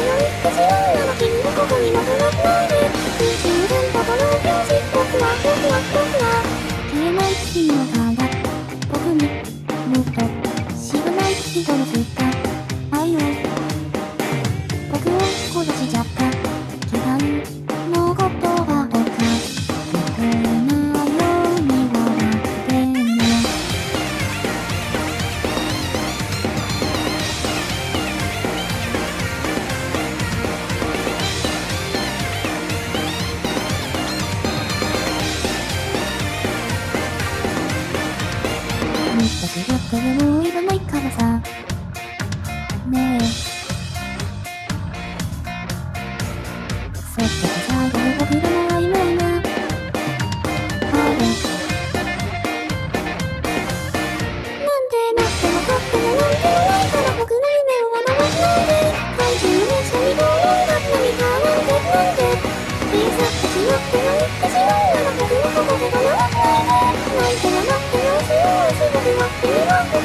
このの君のにないで表示僕は僕は僕は消えない君の体僕にもっと知ない人の愛を僕を殺しちゃでもういらないからさ。ねえ。そっとさ、でも僕らの曖昧な。あれ。なんでなってもかってもなんでもないから僕の夢を笑わないで。怪獣に最後のだったみたいなんでなんで。小さくしまって泣いてしまうなら僕のことで笑わないで。泣いても